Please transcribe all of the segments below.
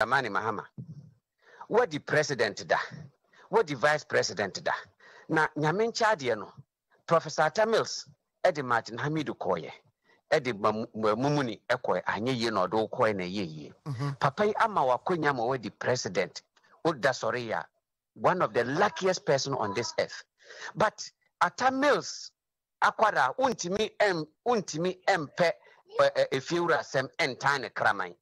Dramani Mahama. Wɔdi president da? Wɔdi vice president da? Na nyame nkyɛ adeɛ no professor Atta Mills ɛde Martin Hamidu kɔɔyɛ ɛde Mumuni ɛkɔɛ. Anyɛ yie na ɔde kɔɛ na ɛyɛ yie. Papa yi ama wakɔnya ma wɔdi president. Woda sɔre yɛ a one of the luckiest person on this earth. But Atta Mills akwada wontumi ɛm wontumi ɛmpɛ efiewura asɛm ɛntan ne kraman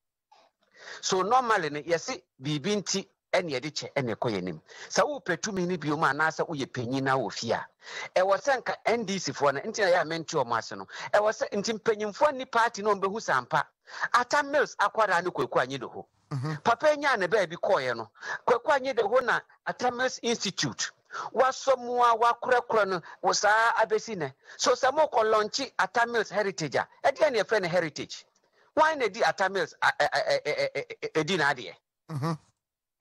so normally no yɛse biribi nti ɛne yɛde kyɛ ɛne ɛkɔ yɛ anim. Sɛ wopɛ tumi no biom anaasɛ woyɛ panyin na wɔ fie a ɛwɔ sɛ nka ndc foɔ no nti na yɛ a mente ɔmo ase no ɛwɔ sɛ nti mpanyimfoɔ ni party no ɔmbɛhu sampa ata mills akwadaa no kwaku anyi de hɔ papa yi nyaa ne baabi kɔɔeɛ no kwaku anyi de hɔ na ata mills institute wasɔ mu a wakorɛkorɛ no wɔ saa abɛsi nɛ so sɛ mokɔ lɔnkye ata mills heritage a ɛdeɛ ne yɛfrɛ no heritage wan na di ata mills a- ɛ- ɛ- ɛ- ɛ- ɛ- ɛ- ɛdi n'adeɛ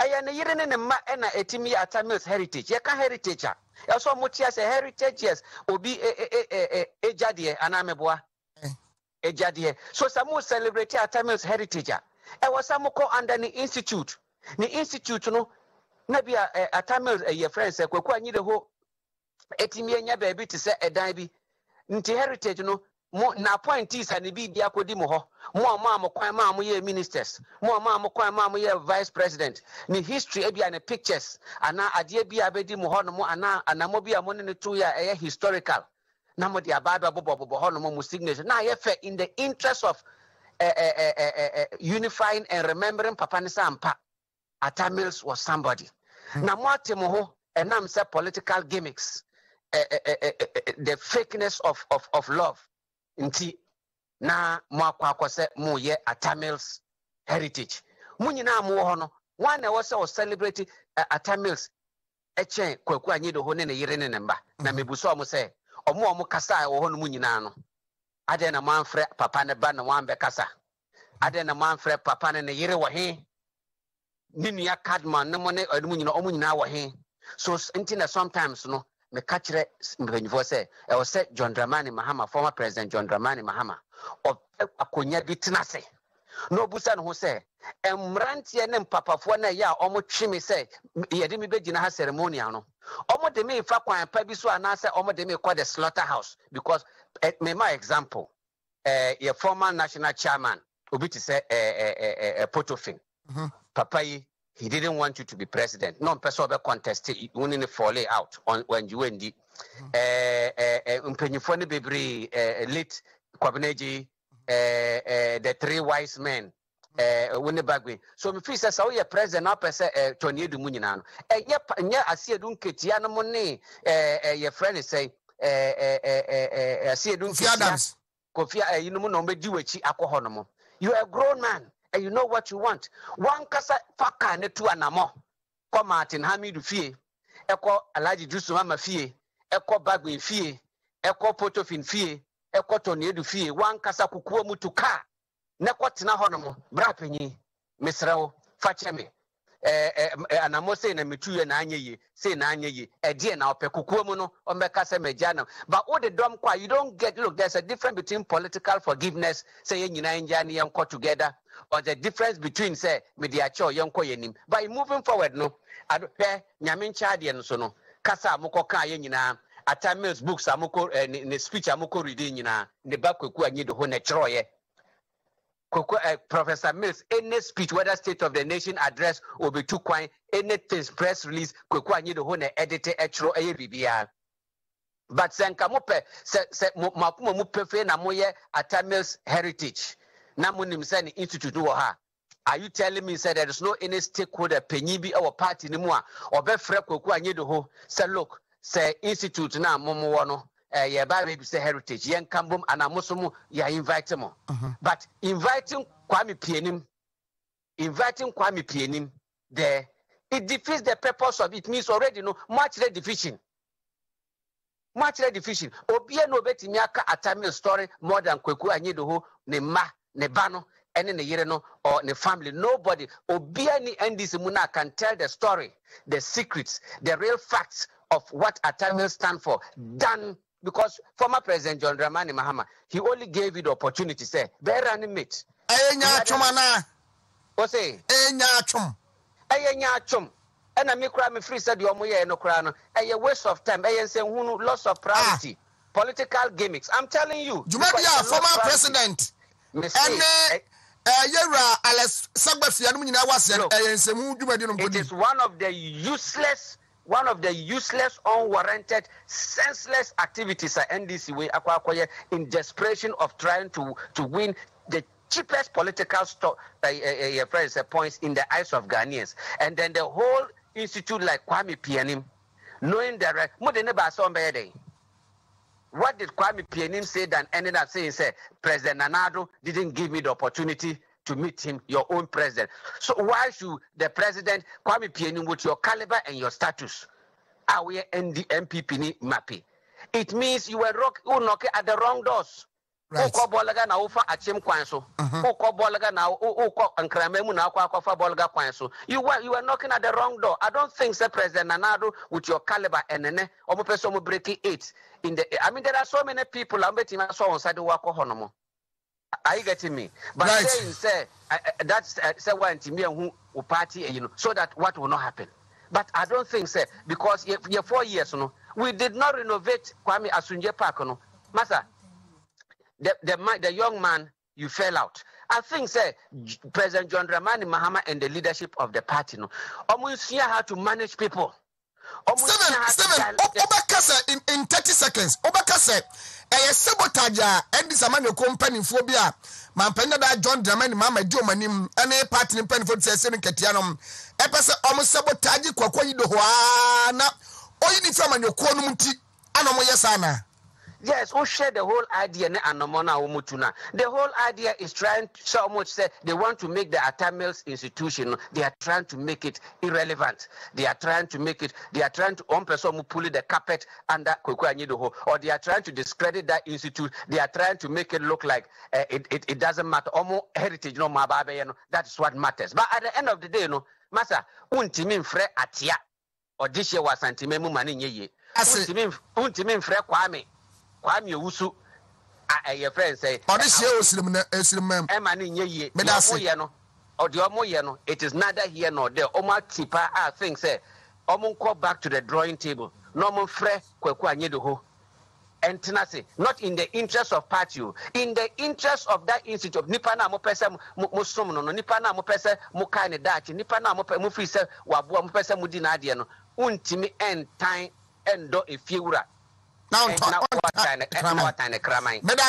ɛyɛ ne yere ne ne mma ɛna ɛtumi yɛ ata mills heritage. Yɛka heritage a? Ɛsɛ ɔmo tea sɛ heritage yes. Obi ɛ- ɛ- ɛ- ɛ- ɛ- ɛgyadeɛ anaa mɛboa ɛgyadeɛ so sɛ mo celebrate ata mills heritage a? Ɛwɔ sɛ mokɔ under ne institute. Ne institute no na bi a ata mills ɛyɛ frɛ sɛ kwaku anyi de hɔ ɛtumi anya baabi te sɛ ɛdan bi. Nti heritage no mo na appointees a ne bi bi akɔdi mo hɔ. Mo a mo a mo kwan ma a mo yɛ ministers. Mo a mo a mo kwan ma a mo yɛ vice president. Ne history ebi a ne pictures anaa adeɛ bi a bɛdi mo hɔ nom anaa anamɔ bi a mo ne ne to yɛ a ɛyɛ historical. Na mo de aba abɛbobɔbobɔ hɔ nom mo signature. Na ayɛ fɛ in the interest of uh, uh, uh, uh, uh, unifying and remembering papa ne sɛ ampa Atta Mills was somebody. Na mo ate mo ho ɛnam sɛ political gimmicks eh, eh, eh, eh, eh, the fakeness of, of, of love nti na mo akɔ akɔ sɛ moyɛ atamils heritage. Mo nyinaa mowɔ hɔ no wan na ɛwɔ sɛ ɔ celebrate uh, atamils ɛkyɛn kwaku anyi de hɔ ne ne yere ne ne mba. Na mebusa ɔmo sɛ ɔmo a ɔmo kasa a ɛwɔ hɔ no mu nyinaa no adɛn na moamfrɛ papa ne ba na moambɛkasa? Adɛn na moamfrɛ papa ne ne yere wɔ he? Ne nua cadman ne mo ne ɔno mu nyinaa ɔmo nyinaa wɔ he? So nti na sometimes no meka kyerɛ mpanyinfoɔ sɛ ɛwɔ sɛ john dramani mahama former president john dramani mahama ɔpɛ akonnwa bi tena ase. Na ɔbusa ne ho sɛ mmeranteɛ ne mpapafoɔ no ɛyɛ a ɔmo twe me sɛ yɛde me bɛgyina ha ceremonial no ɔmo de me fa kwan pa bi so anaasɛ ɔmo de me kɔ the slaughter house because eh, mema example eh, yɛ former national chairman obi te sɛ eh, eh, eh, eh, potofin. Papa yi he didn't want you to be president. No sɛ ɔbɛ contest wone ne fall out on- Eh, eh, eh, mpanyinfoɔ no bebree eh, late kwabena eh, eh, the three wise men eh, wone bagwe so mefiri sɛ sɛ woyɛ president na wopɛ sɛ eh, tɔne edu mu nyinaa no ɛnyɛ ɛnyɛ Asiedu Nketia no mu ne yɛfrɛ ne sɛ Kofi nketia kofi a ɛyi no mu na ɔmɛdi w'akyi akɔ hɔ no mo you are a grown man and you know what you want. Wankasa fa kaa ne tu anammɔ kɔ martin hamidu fie. Ɛkɔ alhaji jusuf ama fie. Ɛkɔ bagwe fie. Ɛkɔ potofin fie. Ɛkɔ tɔniedu fie. Wankasa kukuo mu tu kaa na kɔtena hɔ no mo bra panyin mesrɛ wo fa kyɛ me. Eh, m- eh, anammɔ sei na metuyɛ na anyɛ yie sei na anyɛ yie ɛdeɛ na ɔpɛ kukuo mu no. Ɔmbɛka sɛ but wode dɔm kɔ a you don't get look there's a difference between political forgiveness sɛ yɛn nyinaa ngya ne yɛnkɔ together or the difference between say media ɔ yɛnkɔ yɛnim but moving forward no. Ado- hwɛ nyame nkyɛ adeɛ no so no. Kasa a mokɔ kaa yɛ nyinaa ata books a mokɔ eh, ne ne speech a mokɔ reading nyinaa ne ba kwaku anyi de ho na Koko, uh, Professor Mills, any speech, whether State of the Nation address or be too quiet, anything press release, Koku Anyidoho na edit etro eye bibia. But sɛ nka mopɛ sɛ sɛ mo na moyɛ Atta Mills heritage na monim sɛ ne institute wɔ ha. Are you telling me say there is no any stakeholder panyin bi ɛwɔ party ne mu a ɔbɛfrɛ Koku Anyidoho sɛ look sɛ institute na mo mo wɔ no yɛba baabi sɛ heritage yɛnka mbom anaa mo so mo yɛ invite mo. Uh-huh. But inviting Kwame Pianim, inviting Kwame Pianim there, it defeats the purpose of it. Means already no much the division. Much the division. Obia no betimi aka atami story more than Kweku Anyidoho, ne ma, ne bano, and ne yere no, or ne family. Nobody. Obia ni NDC Muna can tell the story, the secrets, the real facts of what Atamil stand for. Than because former President John Dramani Mahama, he only gave you the opportunity, say, bear animate. ɛyɛ nya atwoma no a o se ɛnya atwom ɛyɛ nya atwom ɛna me kora mefiri sɛ deɛ ɔmo yɛɛ no koraa no. Ɛyɛ waste of time. Ɛyɛ nsɛnhunu loss of priority ah. political gimmicks. I'm telling you because a a former president ɛne eh, yɛwura alex Segbefia no. nyinaa waseɛ ɛyɛ nsɛmu dwumadi no mpɔdi is one of the useless, one of the useless, unwarranted, senseless activities at NDC way akwa akwa in desperation of trying to to win the cheapest political sto- uh, uh, uh, friends, uh, points in the eyes of Ghanaians, and then the whole institute like Kwame Pianim, knowing that right, more than about some day. What did Kwame Pianim say that ended up saying, say, President Nana Addo didn't give me the opportunity to meet him, your own president. So why should the president, Kwame Pianim, with your caliber and your status, are we ND MPP ni? It means you were rock, you knock at the wrong doors. Right. Wokɔ bɔɔlaga na wofa akyem kwan so. Wokɔ uh-huh. bɔɔlaga na wokɔ nkrama mu na akɔ akɔfa bɔɔlaga kwan so. You were you were knocking at the wrong door. I don't think say President Nana Addo with your caliber and nene ɔmo pɛ sɛ ɔmo breaking eight in the. I mean there are so many people a mbɛtumi asɔ wɔn nsa de wakɔ hɔ nom. Are you getting me? But Right. saying say uh, that's uh, say one to me who party you know so that what will not happen. But I don't think say because ye, ye four years you know we did not renovate Kwame Asunje Park you know. Master, the the the young man you fell out. I think say President John Dramani Mahama and the leadership of the party no. Omo see how to manage people. Omo see seven how to seven dial- wobɛka sɛ in in thirty seconds wobɛka sɛ ɛyɛ sabotage a ɛde sama ne ko mpanimfoɔ bi a. Mampanin da john dramani mama di ɔmo anim ɛne party ne mpanimfoɔ ti sɛ ɛsɛ ne nketea nom ɛpɛ sɛ ɔmo sabotage kɔkɔ yi do hɔ aa na. Ɔyi ne fi amanyɔkuo no mu ti ana ɔmo yɛ saa na. Yes, who share the whole idea ne anomona umutuna. The whole idea is trying to so much say they want to make the Atta Mills institution, they are trying to make it irrelevant. They are trying to make it, they are trying to one person pull the carpet under Koku Anyidoho, or they are trying to discredit that institute. They are trying to make it look like uh, it, it, it doesn't matter. Omo heritage, no mababe, you know, that is what matters. But at the end of the day, you know, Masa, untimi mfre atia, or this year was antime mu mani nye Ase. Untimi untimi mfre kwame kwame owusu a ɛyɛ fɛn sɛ ɔde hyia osirim na esirim mam ɛma ne nyɛ yie Meda deɛ ase. ɔmo yɛ no. Ɔdeɛ ɔmo yɛ no. It is neither here nor there. Ati pa a ah, think sɛ eh. ɔmo nkɔ back to the drawing table. Na ɔmo frɛ kwaku anyi de hɔ ɛntena se not in the interest of party o. In the interest of that institute nipa na mo pɛ sɛ mo som no no. Nipa na mo pɛ sɛ mo kae ne daakye nipa na mo pɛ mo firi sɛ waboa mo pɛ sɛ mo di n'adeɛ no. Ntumi ɛntan ɛndɔ efiewura na ɛna ɔntɔ wɔtan ne ɛna ɔntɔ wɔtan ne kraman. mɛda